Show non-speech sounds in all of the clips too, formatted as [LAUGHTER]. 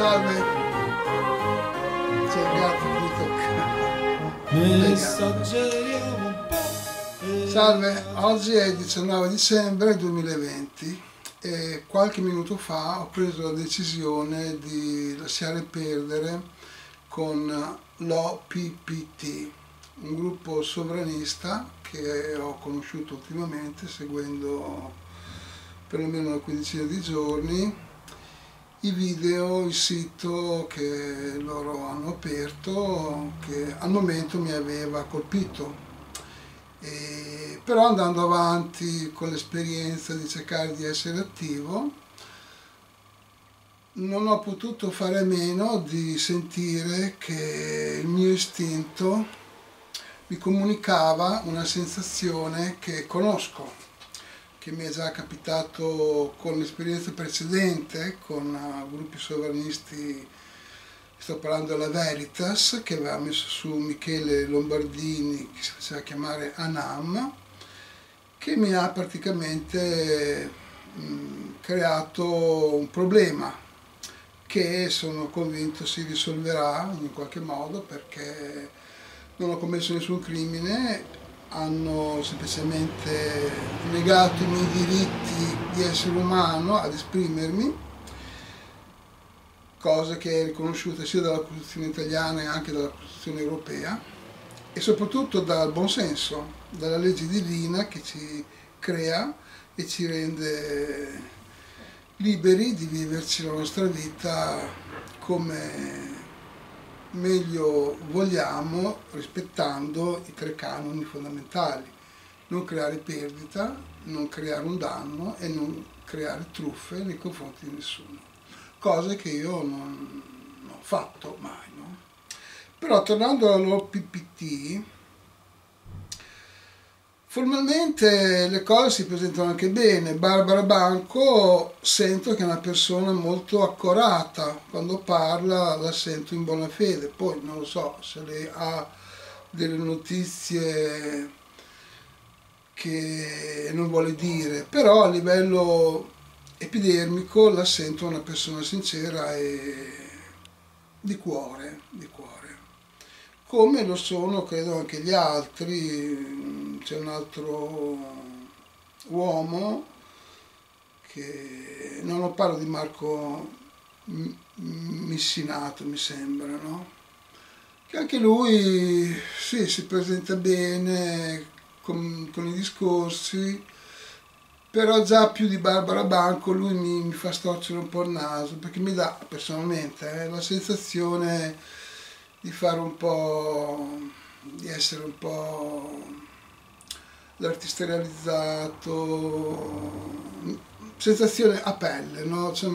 Salve. C'è il gatto che tocca. Salve, oggi è il 19 dicembre 2020 e qualche minuto fa ho preso la decisione di lasciare perdere con l'OPPT, un gruppo sovranista che ho conosciuto ultimamente seguendo perlomeno una quindicina di giorni i video, il sito che loro hanno aperto che al momento mi aveva colpito. E, però andando avanti con l'esperienza di cercare di essere attivo, non ho potuto fare a meno di sentire che il mio istinto mi comunicava una sensazione che conosco che mi è già capitato con l'esperienza precedente, con uh, gruppi sovranisti, sto parlando della Veritas, che aveva messo su Michele Lombardini, che si faceva chiamare Anam, che mi ha praticamente creato un problema che sono convinto si risolverà in qualche modo perché non ho commesso nessun crimine hanno semplicemente negato i miei diritti di essere umano ad esprimermi, cosa che è riconosciuta sia dalla Costituzione italiana che anche dalla Costituzione europea e soprattutto dal buonsenso, dalla legge divina che ci crea e ci rende liberi di viverci la nostra vita come meglio vogliamo rispettando i tre canoni fondamentali, non creare perdita, non creare un danno e non creare truffe nei confronti di nessuno, cose che io non, non ho fatto mai. No? Però tornando all'OPPT, Formalmente le cose si presentano anche bene. Barbara Banco sento che è una persona molto accorata, quando parla la sento in buona fede, poi non lo so se lei ha delle notizie che non vuole dire, però a livello epidermico la sento una persona sincera e di cuore, di cuore. Come lo sono credo anche gli altri, c'è un altro uomo che non lo parlo di Marco Missinato mi sembra, no? che anche lui sì, si presenta bene con, con, i discorsi, però già più di Barbara Banco lui mi, mi, fa storcere un po' il naso perché mi dà personalmente eh, la sensazione di fare un po', di essere un po' l'artista realizzato, sensazione a pelle, no? cioè,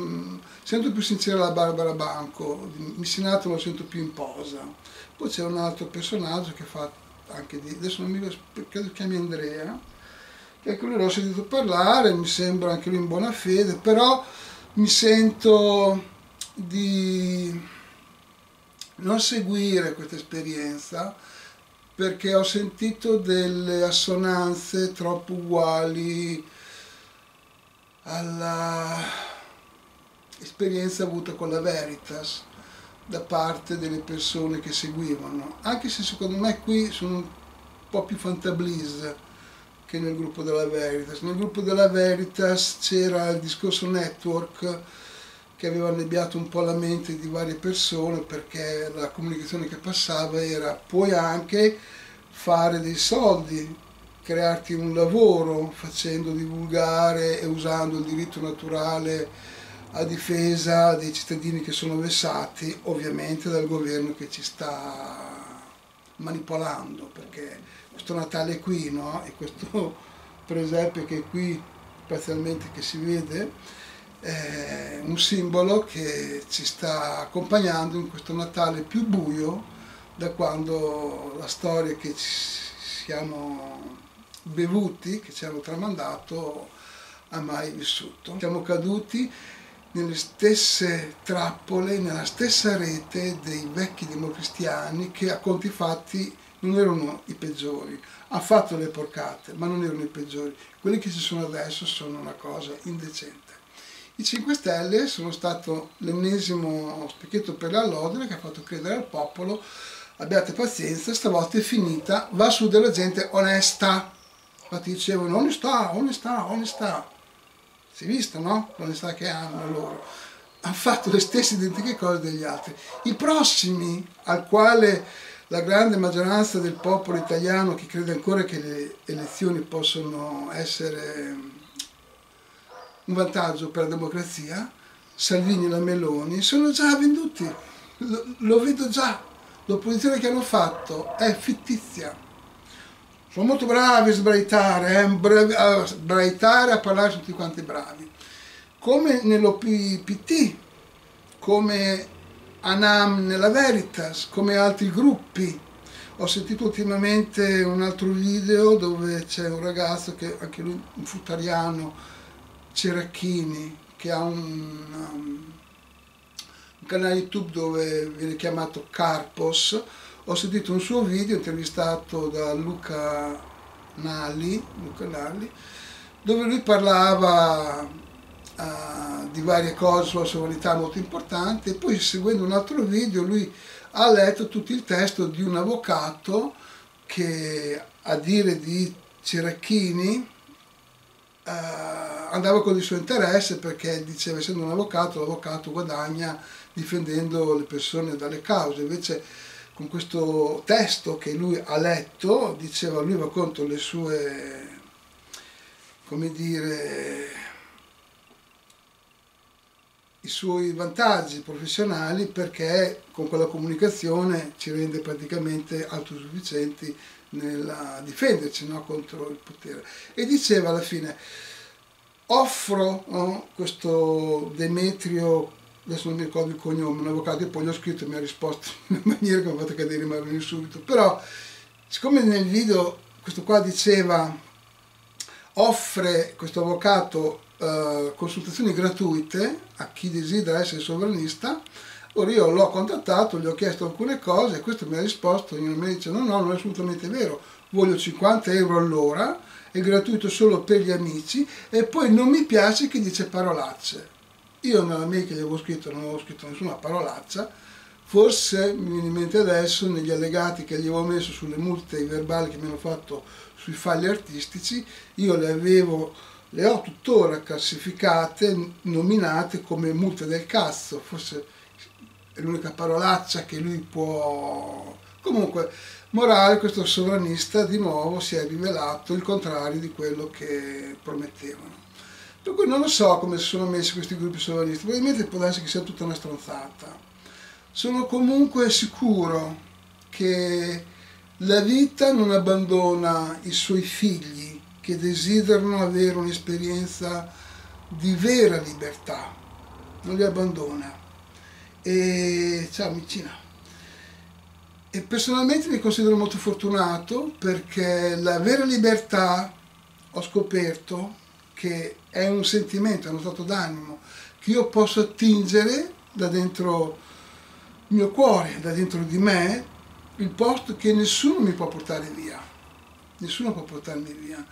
sento più sincera la Barbara Banco, Missinato lo sento più in posa. Poi c'è un altro personaggio che fa anche di, adesso non mi ricordo, chiami Andrea, che anche lui l'ho sentito parlare, mi sembra anche lui in buona fede, però mi sento di non seguire questa esperienza perché ho sentito delle assonanze troppo uguali alla esperienza avuta con la Veritas da parte delle persone che seguivano, anche se secondo me qui sono un po' più fantablise che nel gruppo della Veritas. Nel gruppo della Veritas c'era il discorso network che aveva annebbiato un po' la mente di varie persone perché la comunicazione che passava era puoi anche fare dei soldi, crearti un lavoro facendo divulgare e usando il diritto naturale a difesa dei cittadini che sono vessati, ovviamente dal governo che ci sta manipolando, perché questo Natale qui, no? E questo [LAUGHS] presepe che è qui, parzialmente che si vede, è un simbolo che ci sta accompagnando in questo Natale più buio da quando la storia che ci siamo bevuti, che ci hanno tramandato, ha mai vissuto. Siamo caduti nelle stesse trappole, nella stessa rete dei vecchi democristiani che a conti fatti non erano i peggiori. Hanno fatto le porcate, ma non erano i peggiori. Quelli che ci sono adesso sono una cosa indecente. I 5 Stelle sono stato l'ennesimo specchietto per la lodere che ha fatto credere al popolo abbiate pazienza, stavolta è finita, va su della gente onesta. Infatti dicevano onestà, onestà, onestà. Si è visto, no? L'onestà che hanno loro. Hanno fatto le stesse identiche cose degli altri. I prossimi, al quale la grande maggioranza del popolo italiano che crede ancora che le elezioni possono essere un vantaggio per la democrazia, Salvini e la Meloni, sono già venduti. Lo, lo vedo già l'opposizione che hanno fatto è fittizia. Sono molto bravi a sbraitare, eh? bravi a sbraitare, a parlare tutti quanti bravi. Come nell'OPPT, come Anam nella Veritas, come altri gruppi. Ho sentito ultimamente un altro video dove c'è un ragazzo che anche lui un futariano, Ceracchini, che ha un, um, un canale YouTube dove viene chiamato Carpos, ho sentito un suo video intervistato da Luca Nalli, Luca Nalli dove lui parlava uh, di varie cose sulla sovranità molto importanti e poi seguendo un altro video lui ha letto tutto il testo di un avvocato che a dire di Ceracchini uh, andava con il suo interesse perché diceva essendo un avvocato l'avvocato guadagna difendendo le persone dalle cause, invece con questo testo che lui ha letto diceva lui va contro le sue come dire i suoi vantaggi professionali perché con quella comunicazione ci rende praticamente autosufficienti nel difenderci no, contro il potere e diceva alla fine offro no, questo Demetrio adesso non mi ricordo il cognome, un avvocato e poi gli ho scritto e mi ha risposto [LAUGHS] in una maniera che mi ha fatto cadere in marrone subito. Però, siccome nel video questo qua diceva offre questo avvocato uh, consultazioni gratuite a chi desidera essere sovranista, ora io l'ho contattato, gli ho chiesto alcune cose e questo mi ha risposto, mi dice no, no, non è assolutamente vero, voglio 50 euro all'ora, è gratuito solo per gli amici e poi non mi piace che dice parolacce. Io nella mail che gli avevo scritto non avevo scritto nessuna parolaccia, forse mi viene in mente adesso negli allegati che gli avevo messo sulle multe verbali che mi hanno fatto sui fagli artistici, io le avevo, le ho tuttora classificate, nominate come multe del cazzo, forse è l'unica parolaccia che lui può... Comunque, morale, questo sovranista di nuovo si è rivelato il contrario di quello che promettevano. Per cui non lo so come si sono messi questi gruppi sovranisti, probabilmente può darsi che sia tutta una stronzata. Sono comunque sicuro che la vita non abbandona i suoi figli che desiderano avere un'esperienza di vera libertà, non li abbandona. E ciao Micina. E personalmente mi considero molto fortunato perché la vera libertà ho scoperto che è un sentimento, è uno stato d'animo che io posso attingere da dentro il mio cuore, da dentro di me, il posto che nessuno mi può portare via. Nessuno può portarmi via.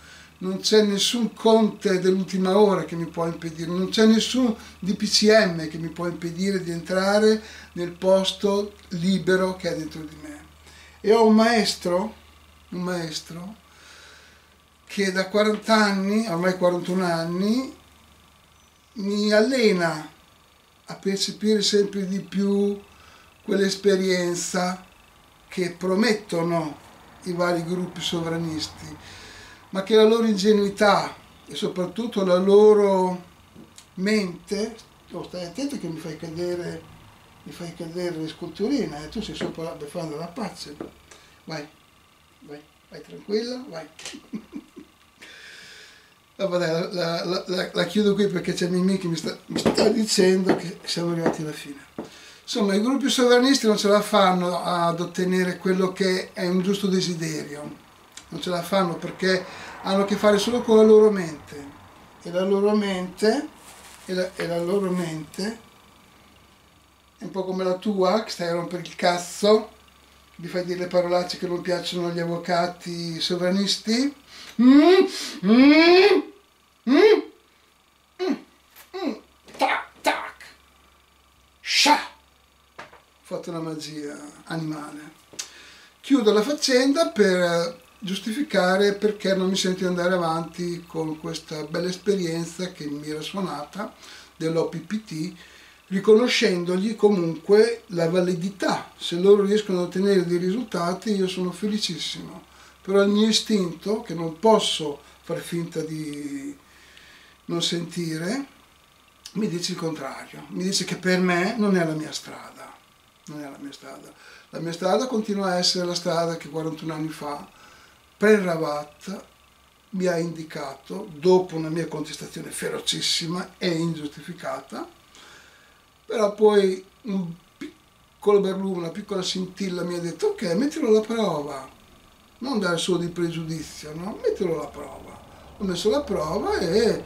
Non c'è nessun conte dell'ultima ora che mi può impedire, non c'è nessun DPCM che mi può impedire di entrare nel posto libero che è dentro di me. E ho un maestro, un maestro che da 40 anni, ormai 41 anni, mi allena a percepire sempre di più quell'esperienza che promettono i vari gruppi sovranisti, ma che la loro ingenuità e soprattutto la loro mente, oh, stai attento che mi fai cadere, mi fai cadere le sculturine, eh? tu sei sopra la befanda della pace, vai, vai, vai tranquilla, vai. [LAUGHS] Ah, la, la, la, la, chiudo qui perché c'è Mimì che mi sta, mi sta, dicendo che siamo arrivati alla fine. Insomma, i gruppi sovranisti non ce la fanno ad ottenere quello che è un giusto desiderio, non ce la fanno perché hanno a che fare solo con la loro mente. E la loro mente e la, e la loro mente è un po' come la tua che stai a rompere il cazzo mi fai dire le parolacce che non piacciono agli avvocati sovranisti. Mm, mm, mm, mm, mm tac tac. Sha fatto una magia animale. Chiudo la faccenda per eh, giustificare perché non mi sento di andare avanti con questa bella esperienza che mi era suonata dell'OPPT, riconoscendogli comunque la validità. Se loro riescono ad ottenere dei risultati io sono felicissimo, però il mio istinto, che non posso far finta di non sentire, mi dice il contrario, mi dice che per me non è la mia strada, non è la mia strada. La mia strada continua a essere la strada che 41 anni fa Preravat mi ha indicato, dopo una mia contestazione ferocissima e ingiustificata, però poi un piccolo berlume, una piccola scintilla mi ha detto ok, mettilo alla prova, non dare solo di pregiudizio, no? mettilo alla prova. Ho messo alla prova e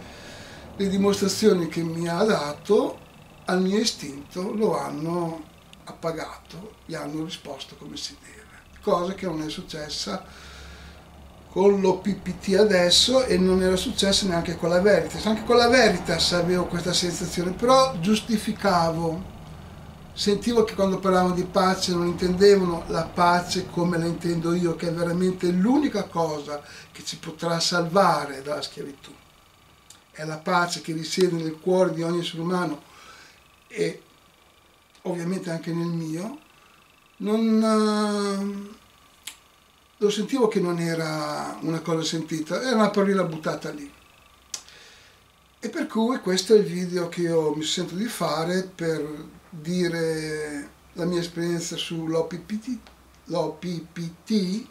le dimostrazioni che mi ha dato al mio istinto lo hanno appagato, gli hanno risposto come si deve, cosa che non è successa con l'OPPT adesso e non era successo neanche con la Veritas. Anche con la Veritas avevo questa sensazione, però giustificavo. Sentivo che quando parlavano di pace non intendevano la pace come la intendo io, che è veramente l'unica cosa che ci potrà salvare dalla schiavitù. È la pace che risiede nel cuore di ogni essere umano e ovviamente anche nel mio. Non, lo sentivo che non era una cosa sentita, era una parola buttata lì. E per cui questo è il video che io mi sento di fare per dire la mia esperienza sull'OPPT, l'OPPT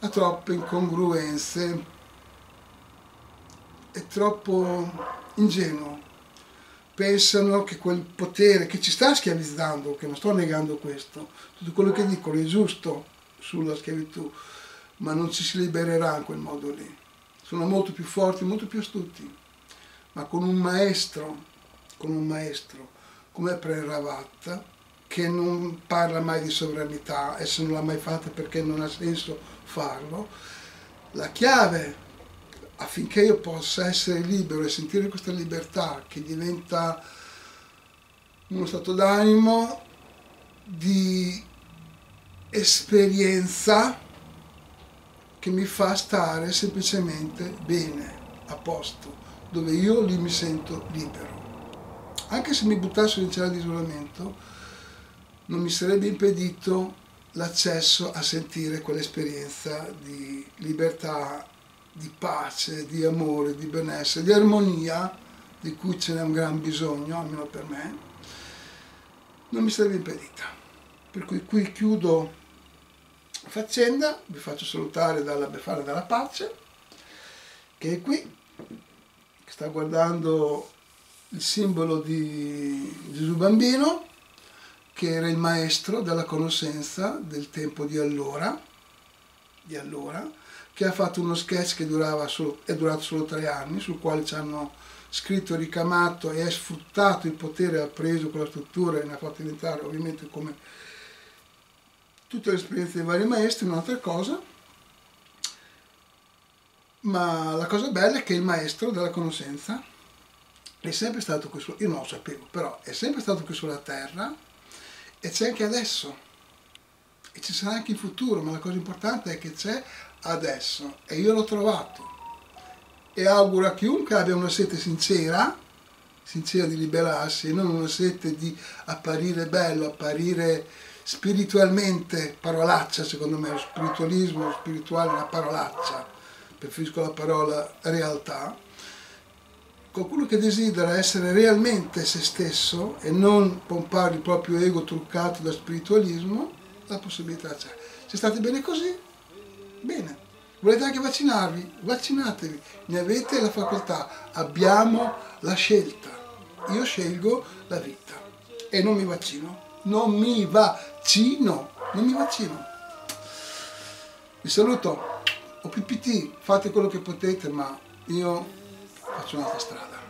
ha troppe incongruenze, è troppo ingenuo. Pensano che quel potere che ci sta schiavizzando, che non sto negando questo, tutto quello che dicono è giusto, sulla schiavitù, ma non ci si libererà in quel modo lì. Sono molto più forti, molto più astuti, ma con un maestro, con un maestro come Preravatta, che non parla mai di sovranità e se non l'ha mai fatta perché non ha senso farlo, la chiave affinché io possa essere libero e sentire questa libertà che diventa uno stato d'animo di esperienza che mi fa stare semplicemente bene, a posto, dove io lì mi sento libero. Anche se mi buttassero in cella di isolamento, non mi sarebbe impedito l'accesso a sentire quell'esperienza di libertà, di pace, di amore, di benessere, di armonia, di cui ce n'è un gran bisogno, almeno per me, non mi sarebbe impedita. Per cui qui chiudo faccenda, vi faccio salutare dalla Befana della Pace, che è qui, che sta guardando il simbolo di Gesù Bambino, che era il maestro della conoscenza del tempo di allora, di allora che ha fatto uno sketch che solo, è durato solo tre anni, sul quale ci hanno scritto, ricamato e ha sfruttato il potere, ha preso quella struttura e ne ha fatto diventare ovviamente come tutte le esperienze dei vari maestri, un'altra cosa, ma la cosa bella è che il maestro della conoscenza è sempre stato qui, su, io non lo sapevo, però è sempre stato qui sulla terra e c'è anche adesso. E ci sarà anche in futuro, ma la cosa importante è che c'è adesso. E io l'ho trovato. E auguro a chiunque abbia una sete sincera, sincera di liberarsi e non una sete di apparire bello, apparire spiritualmente parolaccia, secondo me, lo spiritualismo spirituale è una parolaccia, preferisco la parola realtà, qualcuno che desidera essere realmente se stesso e non pompare il proprio ego truccato da spiritualismo, la possibilità c'è. Se state bene così, bene. Volete anche vaccinarvi? Vaccinatevi, ne avete la facoltà, abbiamo la scelta. Io scelgo la vita e non mi vaccino non mi vaccino, non mi vaccino. Vi saluto, o PPT, fate quello che potete, ma io faccio un'altra strada.